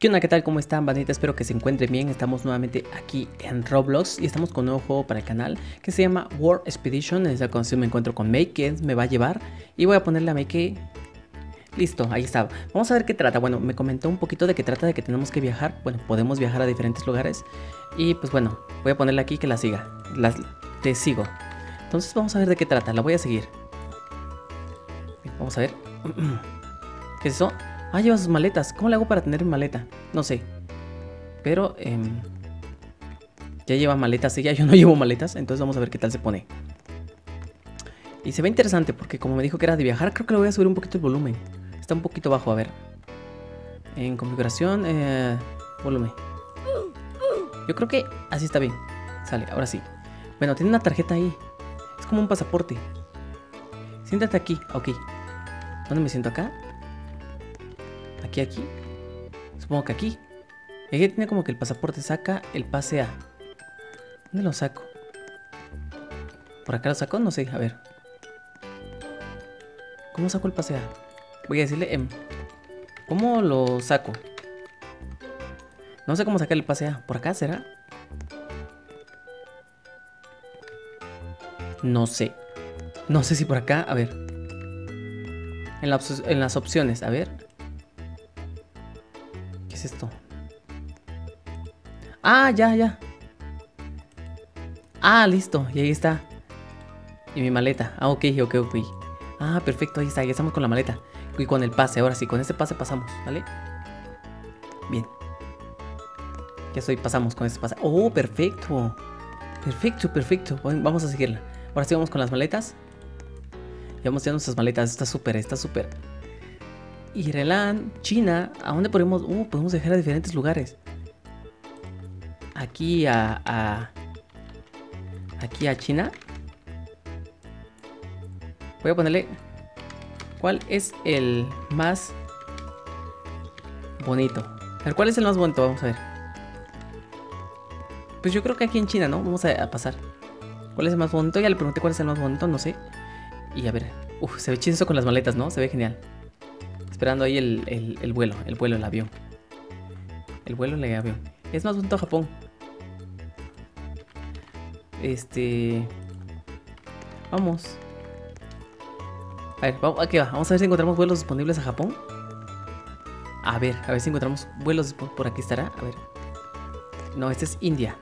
¿Qué onda? ¿Qué tal? ¿Cómo están, bandita? Espero que se encuentren bien. Estamos nuevamente aquí en Roblox y estamos con un nuevo juego para el canal que se llama War Expedition. En esta ocasión me encuentro con May, que me va a llevar. Y voy a ponerle a May que... Listo, ahí está. Vamos a ver qué trata. Bueno, me comentó un poquito de que trata de que tenemos que viajar. Bueno, podemos viajar a diferentes lugares. Y pues bueno, voy a ponerle aquí que la siga. Te sigo. Entonces vamos a ver de qué trata. La voy a seguir. Vamos a ver. ¿Qué es eso? Ah, lleva sus maletas. ¿Cómo le hago para tener maleta? No sé. Pero, eh, ya lleva maletas ella. Yo no llevo maletas. Entonces vamos a ver qué tal se pone. Y se ve interesante porque como me dijo que era de viajar, creo que le voy a subir un poquito el volumen. Está un poquito bajo, a ver. En configuración, eh, volumen. Yo creo que así está bien. Sale, ahora sí. Bueno, tiene una tarjeta ahí. Es como un pasaporte. Siéntate aquí. Ok. ¿Dónde me siento acá? Aquí, aquí. Supongo que aquí. Aquí tiene como que el pasaporte saca el pase A. ¿Dónde lo saco? ¿Por acá lo saco? No sé, a ver. ¿Cómo saco el pase A? Voy a decirle M. ¿Cómo lo saco? No sé cómo sacar el pase A. ¿Por acá será? No sé. No sé si por acá. A ver. En, en las opciones. A ver. ¿Qué es esto? Ah, ya, ya. Ah, listo. Y ahí está. Y mi maleta. Ah, ok, ok, ok. Ah, perfecto. Ahí está. Ya estamos con la maleta. Y con el pase. Ahora sí, con este pase pasamos. ¿Vale? Bien. Ya estoy, pasamos con este pase. Oh, perfecto. Perfecto, perfecto. Vamos a seguirla. Ahora sí vamos con las maletas. Llevamos ya nuestras maletas. Está súper, está súper. Ireland, China. ¿A dónde podemos? Uh, podemos viajar a diferentes lugares. Aquí a, a. Aquí a China. Voy a ponerle. ¿Cuál es el más bonito? A ver, ¿cuál es el más bonito? Vamos a ver. Pues yo creo que aquí en China, ¿no? Vamos a, a pasar. ¿Cuál es el más bonito? Ya le pregunté cuál es el más bonito, no sé. Y a ver. Uf, se ve chistoso con las maletas, ¿no? Se ve genial. Esperando ahí el, el, el vuelo, el vuelo, el avión. El vuelo, el avión. Es más bonito Japón. Este. Vamos. A ver, vamos, aquí va. Vamos a ver si encontramos vuelos disponibles a Japón. A ver, a ver si encontramos vuelos por aquí estará. A ver. No, este es India.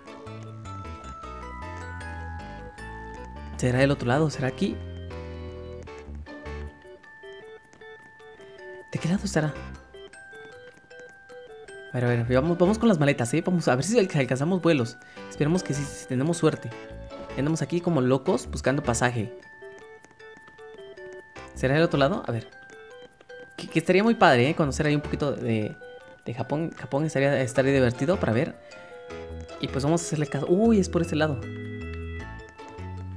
¿Será del otro lado? ¿Será aquí? ¿De qué lado estará? A ver, a ver, vamos, con las maletas, ¿eh? Vamos a ver si alcanzamos vuelos. Esperemos que sí, si tenemos suerte. Andamos aquí como locos buscando pasaje. ¿Será del otro lado? A ver. Que, estaría muy padre, ¿eh? Conocer ahí un poquito de, de Japón. Japón estaría, estaría divertido para ver. Y pues vamos a hacerle caso. Uy, es por este lado.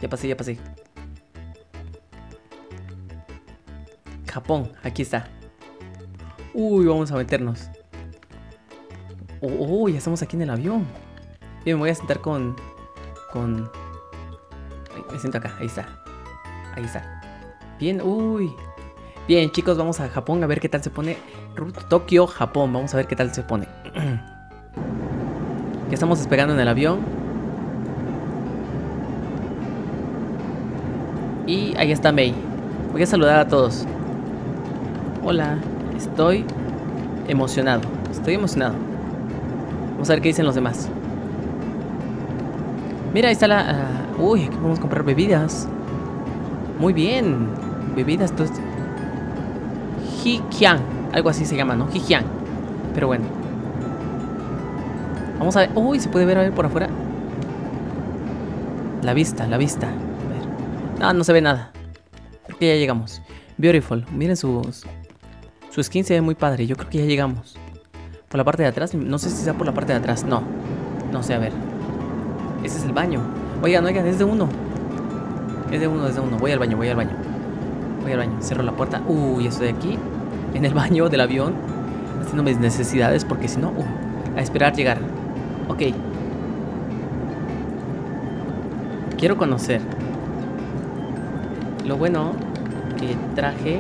Ya pasé, ya pasé. Japón, aquí está. Uy, vamos a meternos. Oh, ya estamos aquí en el avión. Bien, me voy a sentar con... Con... Me siento acá, ahí está. Ahí está. Bien, uy. Bien, chicos, vamos a Japón a ver qué tal se pone. Tokio, Japón, vamos a ver qué tal se pone. ya estamos despegando en el avión. Y ahí está May. Voy a saludar a todos. Hola. Estoy emocionado. Estoy emocionado. Vamos a ver qué dicen los demás. Mira, ahí está la... Uh, uy, aquí podemos comprar bebidas. Muy bien. Bebidas, todo esto. Algo así se llama, ¿no? Hikian. Pero bueno. Vamos a ver. Uy, se puede ver a ver por afuera. La vista, la vista. A ver. No, no se ve nada. Creo que ya llegamos. Beautiful. Miren sus, su skin se ve muy padre. Yo creo que ya llegamos. Por la parte de atrás. No sé si sea por la parte de atrás. No. No sé, a ver. Ese es el baño. Oigan, oigan, es de uno. Es de uno, es de uno. Voy al baño, voy al baño. Voy al baño. Cierro la puerta. Uy, estoy aquí. En el baño del avión. Haciendo mis necesidades. Porque si no. Uh, a esperar llegar. Ok. Quiero conocer. Lo bueno que traje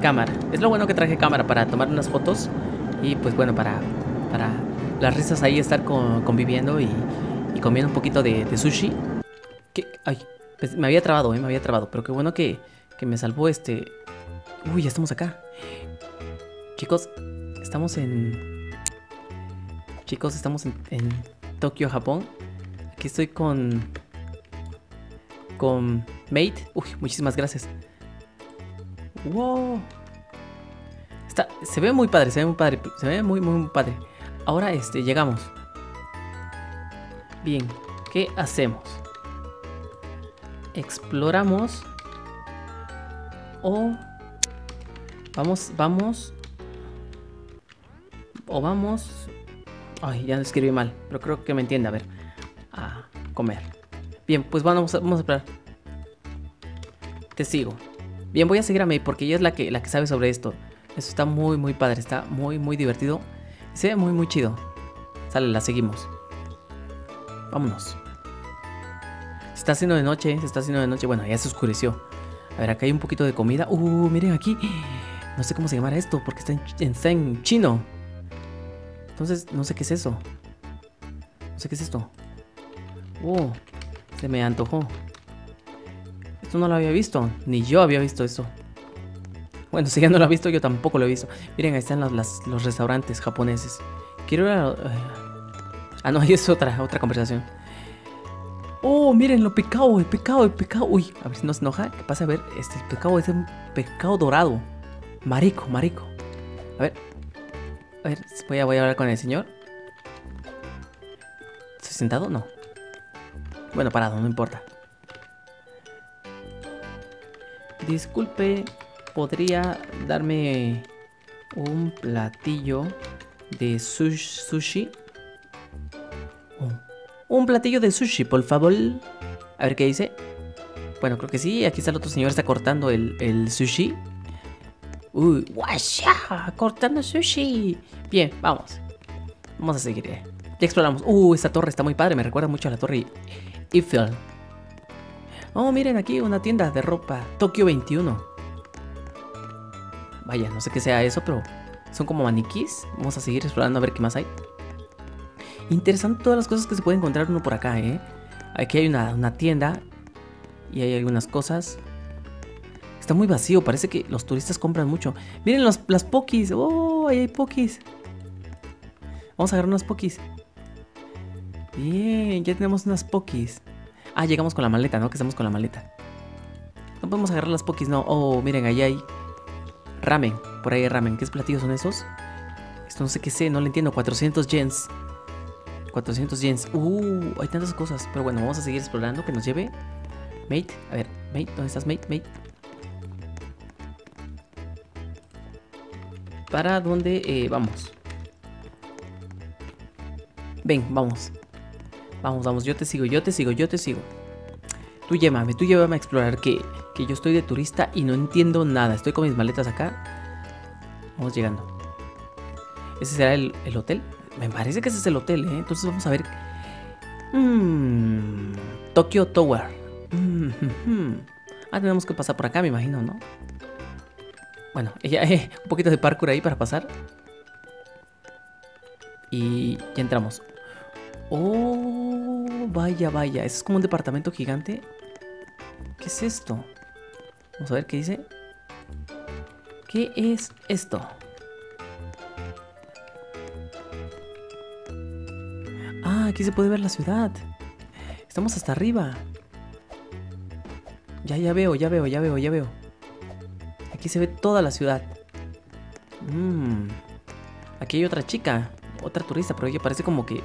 cámara. Es lo bueno que traje cámara para tomar unas fotos y pues bueno, para para las risas ahí estar conviviendo y, comiendo un poquito de, sushi. Que, ay, pues, me había trabado, eh, me había trabado, pero qué bueno que, que me salvó este... Uy, ya estamos acá. Chicos, estamos en... Chicos, estamos en, en Tokio, Japón. Aquí estoy con... Con Mate. Uy, muchísimas gracias. Wow. Está, se ve muy padre, se ve muy padre. Se ve muy, muy, padre. Ahora este, llegamos. Bien, ¿qué hacemos? Exploramos. O vamos, vamos. O vamos. Ay, ya escribí mal, pero creo que me entiende. A ver, a comer. Bien, pues vamos, vamos a esperar. Te sigo. Bien, voy a seguir a May porque ella es la que, la que sabe sobre esto. Eso está muy, muy padre. Está muy, muy divertido. Se ve muy, muy chido. Sale, la seguimos. Vámonos. Se está haciendo de noche, se está haciendo de noche. Bueno, ya se oscureció. A ver, acá hay un poquito de comida. Uh, miren aquí. No sé cómo se llamará esto porque está en, está en chino. Entonces, no sé qué es eso. No sé qué es esto. Oh, se me antojó. Esto no lo había visto. Ni yo había visto eso. Bueno, si ya no lo ha visto, yo tampoco lo he visto. Miren, ahí están los, los restaurantes japoneses. Quiero ir a... Eh, ah, no, ahí es otra, otra conversación. Oh, miren, lo pecado, el pecado, el pecado. Uy, a ver si no se enoja. ¿Qué pasa? A ver, este pecado es un pecado dorado. Marico, marico. A ver. A ver, voy a, voy a hablar con el señor. ¿Estoy sentado? No. Bueno, parado, no importa. Disculpe, ¿podría darme un platillo de sushi? Un platillo de sushi, por favor. A ver qué dice. Bueno, creo que sí. Aquí está el otro señor, está cortando el, sushi. Uy, guasha, cortando sushi. Bien, vamos. Vamos a seguir. Eh. Ya exploramos. Uh, esta torre está muy padre. Me recuerda mucho a la torre Eiffel. Oh, miren aquí una tienda de ropa. Tokio 21. Vaya, no sé qué sea eso, pero son como maniquís. Vamos a seguir explorando a ver qué más hay. Interesante todas las cosas que se puede encontrar uno por acá, ¿eh? Aquí hay una, tienda y hay algunas cosas. Está muy vacío, parece que los turistas compran mucho. Miren los, las pokis. Oh, ahí hay pokis. Vamos a agarrar unas pokis. Bien, ya tenemos unas pokis. Ah, llegamos con la maleta, ¿no? Que estamos con la maleta. No podemos agarrar las pokis, no. Oh, miren, ahí hay ramen. Por ahí hay ramen. ¿Qué platillos son esos? Esto no sé qué sé, no lo entiendo. 400 yens. 400 yens. Uh, hay tantas cosas. Pero bueno, vamos a seguir explorando. Que nos lleve. Mate. A ver, mate. ¿Dónde estás, mate? Mate. ¿Para dónde eh, vamos? Ven, vamos. Vamos, vamos, yo te sigo, yo te sigo, yo te sigo. Tú llévame, tú llévame a explorar que, que yo estoy de turista y no entiendo nada. Estoy con mis maletas acá. Vamos llegando. ¿Ese será el, hotel? Me parece que ese es el hotel, ¿eh? Entonces vamos a ver. Mmm. Tokyo Tower. Mm, ah, tenemos que pasar por acá, me imagino, ¿no? Bueno, ya, eh, un poquito de parkour ahí para pasar. Y ya entramos. Oh, vaya, vaya. es como un departamento gigante. ¿Qué es esto? Vamos a ver qué dice. ¿Qué es esto? Ah, aquí se puede ver la ciudad. Estamos hasta arriba. Ya, ya veo, ya veo, ya veo, ya veo. Aquí se ve toda la ciudad. Mmm. Aquí hay otra chica, otra turista, pero ella parece como que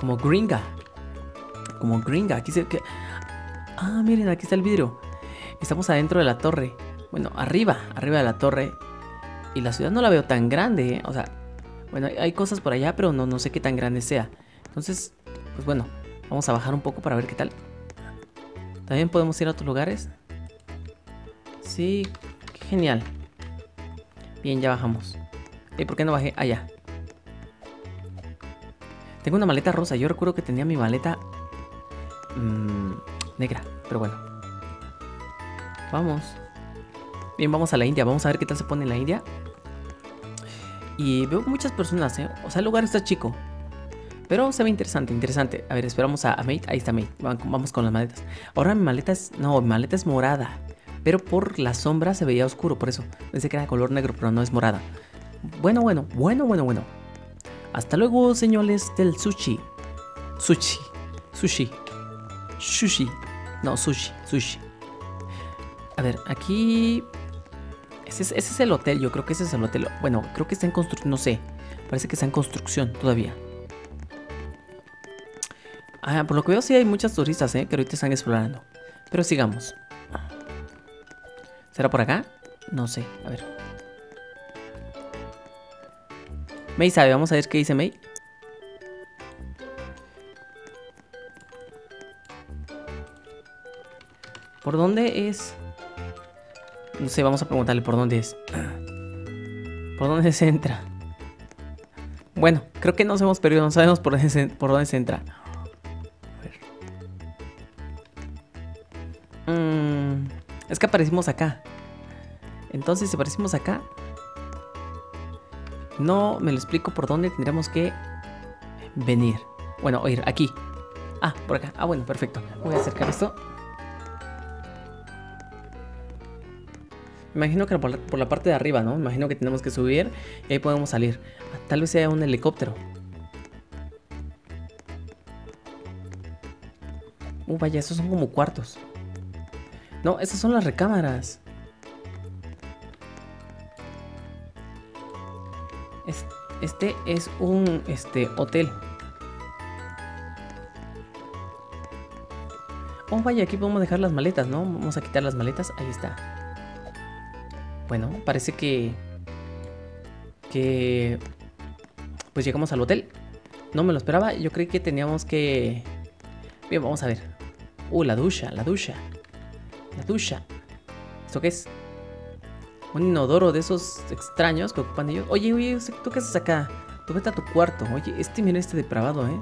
como gringa. Como gringa. Aquí se... Que... Ah, miren, aquí está el vidrio. Estamos adentro de la torre. Bueno, arriba, arriba de la torre. Y la ciudad no la veo tan grande, ¿eh? O sea, bueno, hay cosas por allá, pero no, no sé qué tan grande sea. Entonces, pues bueno, vamos a bajar un poco para ver qué tal. También podemos ir a otros lugares. Sí, qué genial. Bien, ya bajamos. ¿Y por qué no bajé allá? Tengo una maleta rosa. Yo recuerdo que tenía mi maleta mmm, negra. Pero bueno. Vamos. Bien, vamos a la India. Vamos a ver qué tal se pone en la India. Y veo muchas personas, ¿eh? O sea, el lugar está chico. Pero se ve interesante, interesante. A ver, esperamos a, Mate. Ahí está Mate. Vamos con las maletas. Ahora mi maleta es... No, mi maleta es morada. Pero por la sombra se veía oscuro, por eso. Pensé que era color negro, pero no es morada. Bueno, bueno, bueno, bueno, bueno. Hasta luego, señores del sushi. Sushi. Sushi. Sushi. No, sushi. Sushi. A ver, aquí... Ese es, el hotel, yo creo que ese es el hotel. Bueno, creo que está en construcción, no sé. Parece que está en construcción todavía. Ah, por lo que veo sí hay muchas turistas, ¿eh? Que ahorita están explorando. Pero sigamos. ¿Será por acá? No sé, a ver. May sabe, vamos a ver qué dice May. ¿Por dónde es? No sé, vamos a preguntarle por dónde es. ¿Por dónde se entra? Bueno, creo que nos hemos perdido, no sabemos por dónde se, entra. Mm, es que aparecimos acá. Entonces, si aparecimos acá, no me lo explico por dónde tendríamos que venir. Bueno, oír, aquí. Ah, por acá. Ah, bueno, perfecto. Voy a acercar esto. Imagino que por la, parte de arriba, ¿no? imagino que tenemos que subir y ahí podemos salir. Tal vez sea un helicóptero. Uh, vaya, esos son como cuartos. No, esas son las recámaras. Este es un este, hotel. Oh, vaya, aquí podemos dejar las maletas, ¿no? Vamos a quitar las maletas. Ahí está. Bueno, parece que... Que... Pues llegamos al hotel. No me lo esperaba. Yo creí que teníamos que... Bien, vamos a ver. Uh, la ducha, la ducha. La ducha. ¿Esto qué es? Un inodoro de esos extraños que ocupan ellos. Oye, oye, ¿tú qué haces acá? Tú vete a tu cuarto. Oye, este, mira este depravado, ¿eh?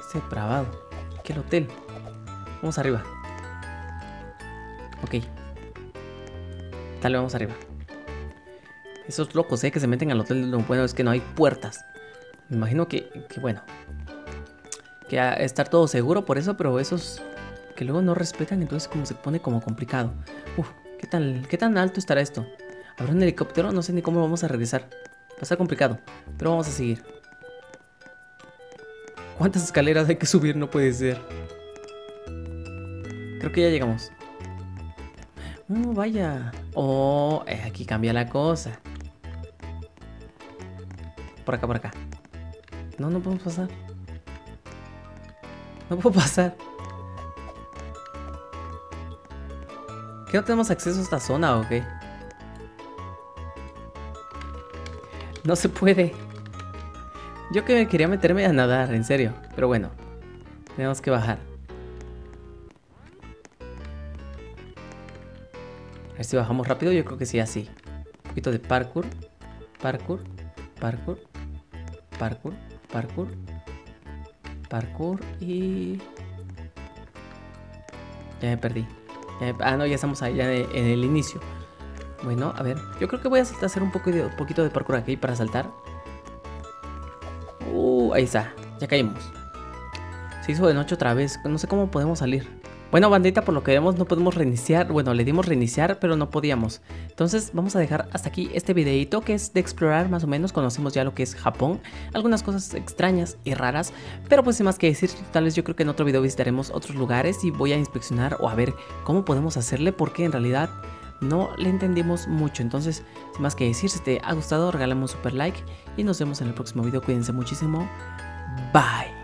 Este depravado. Aquí el hotel. Vamos arriba. Dale, vamos arriba. Esos locos, ¿eh? Que se meten al hotel. Lo bueno es que no hay puertas. Me imagino que, que bueno. Que a estar todo seguro por eso, pero esos que luego no respetan, entonces como se pone como complicado. Uf, ¿qué tan, qué tan alto estará esto? ¿Habrá un helicóptero? No sé ni cómo vamos a regresar. Va a estar complicado, pero vamos a seguir. ¿Cuántas escaleras hay que subir? No puede ser. Creo que ya llegamos. No, vaya. Oh, eh, aquí cambia la cosa. Por acá, por acá. No, no podemos pasar. No puedo pasar. ¿Qué no tenemos acceso a esta zona o qué? No se puede. Yo que me quería meterme a nadar, en serio. Pero bueno, tenemos que bajar. Si bajamos rápido, yo creo que sí, así. Un poquito de parkour. Parkour. Parkour. Parkour. Parkour. Parkour y... Ya me perdí. ah, no, ya estamos ahí, ya en el inicio. Bueno, a ver. Yo creo que voy a hacer un, poco de, un poquito de parkour aquí para saltar. Uh, ahí está. Ya caímos. Se hizo de noche otra vez. No sé cómo podemos salir. Bueno, bandita, por lo que vemos no podemos reiniciar. Bueno, le dimos reiniciar, pero no podíamos. Entonces vamos a dejar hasta aquí este videito que es de explorar más o menos. Conocimos ya lo que es Japón. Algunas cosas extrañas y raras. Pero pues sin más que decir, tal vez yo creo que en otro video visitaremos otros lugares y voy a inspeccionar o a ver cómo podemos hacerle. Porque en realidad no le entendimos mucho. Entonces, sin más que decir, si te ha gustado, regálame un super like y nos vemos en el próximo video. Cuídense muchísimo. Bye.